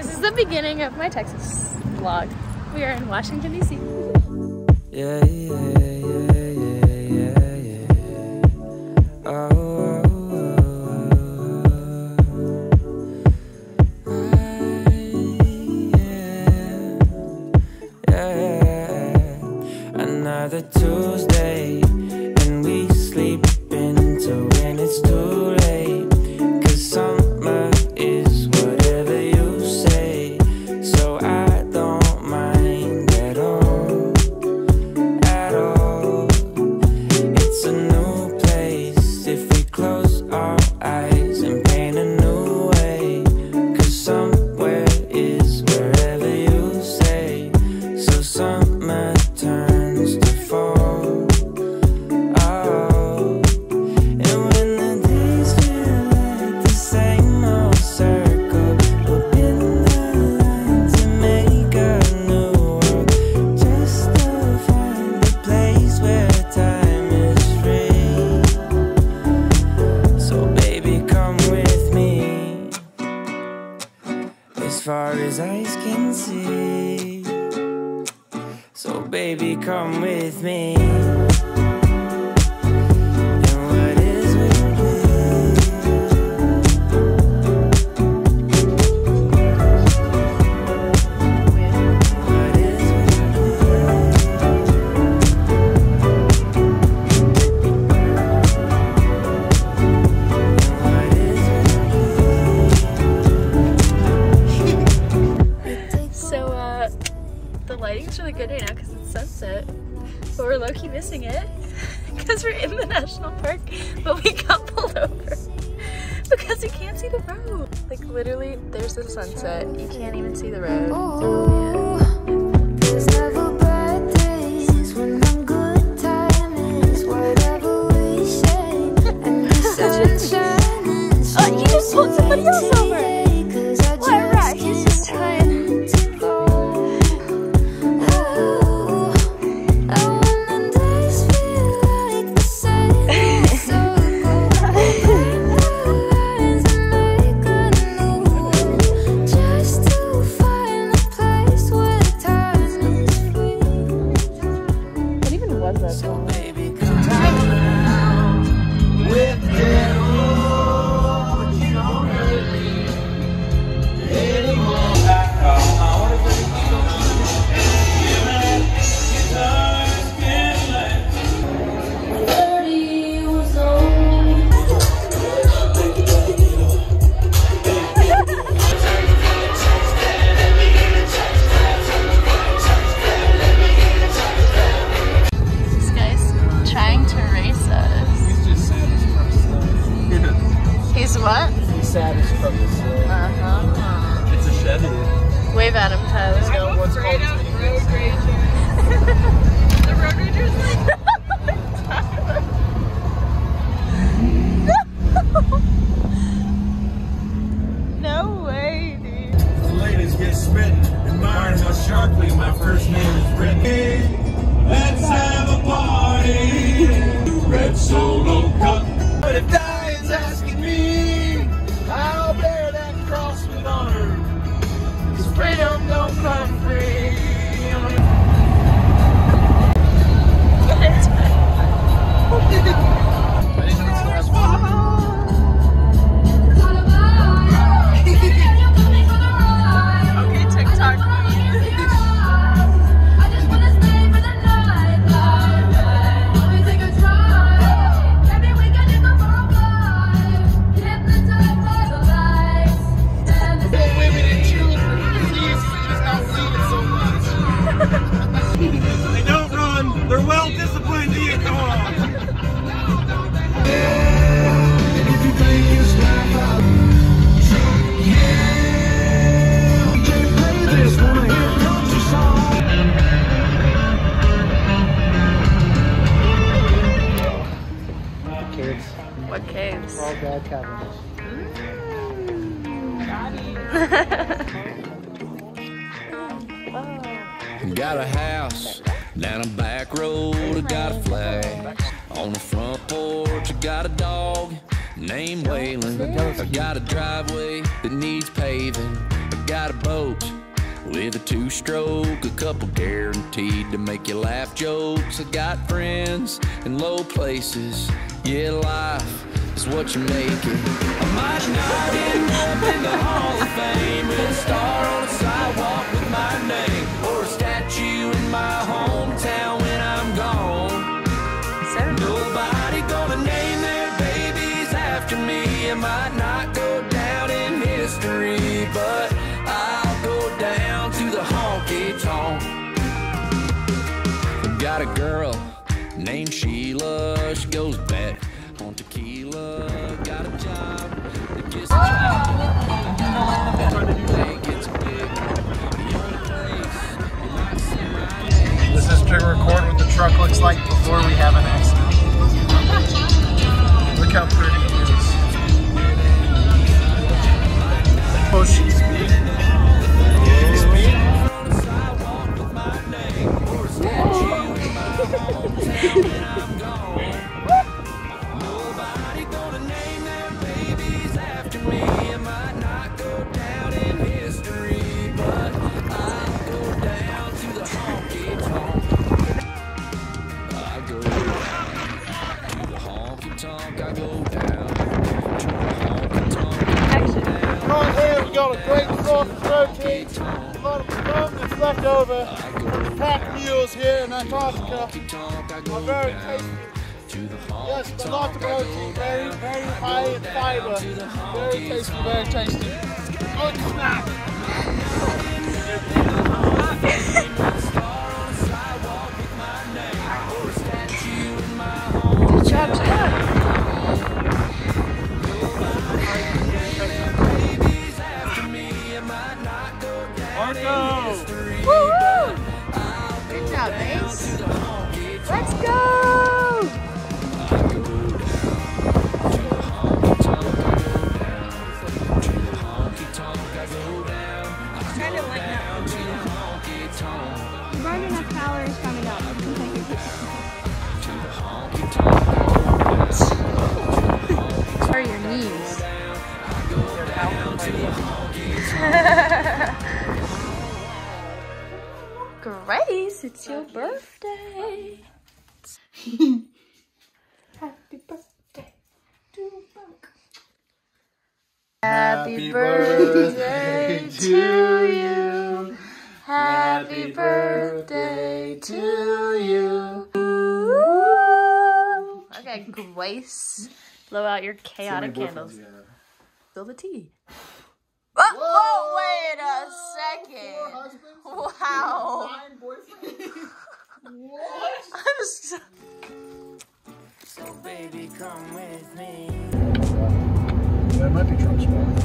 This is the beginning of my Texas vlog. We are in Washington, D.C. Yeah, yeah, yeah, oh, two can see. So, baby, come with me. missing it because we're in the national park, but we got pulled over because we can't see the road. Like literally, there's the sunset. You can't even see the road. Oh. You just pulled somebody else over. got a house down a back road, I got a flag. On the front porch, I got a dog named Waylon. I got a driveway that needs paving. I got a boat with a two-stroke, a couple guaranteed to make you laugh jokes. I got friends in low places, yeah, life is what you make it. I might not end up in the Hall of Fame with a star on a sidewalk with my name, or a statue in my hometown when I'm gone. Nobody gonna name their babies after me. I might not go down in history, but I'll go down to the honky tonk. Got a girl named Sheila. She goes back on tequila. Got a job that gets oh! a job. Hey, gets a gig. The only place you might see my name. This is to record what the truck looks like before we got a great source of protein. A lot of bone that's left over pack mules here in Antarctica. are very tasty. Yes, a lot of protein, very, very high in fiber. Very tasty, very tasty. Oh, Good snack. Trying to lighten up. You burned enough calories coming up. You can take your How are your knees? Grace, it's your birthday. Happy birthday to Buck. Happy birthday to you. Happy birthday to you. Okay, Grace. Blow out your chaotic candles. Spill the tea. Oh, oh, wait a second. Wow. I'm so- So baby, come with me there might be trucks around.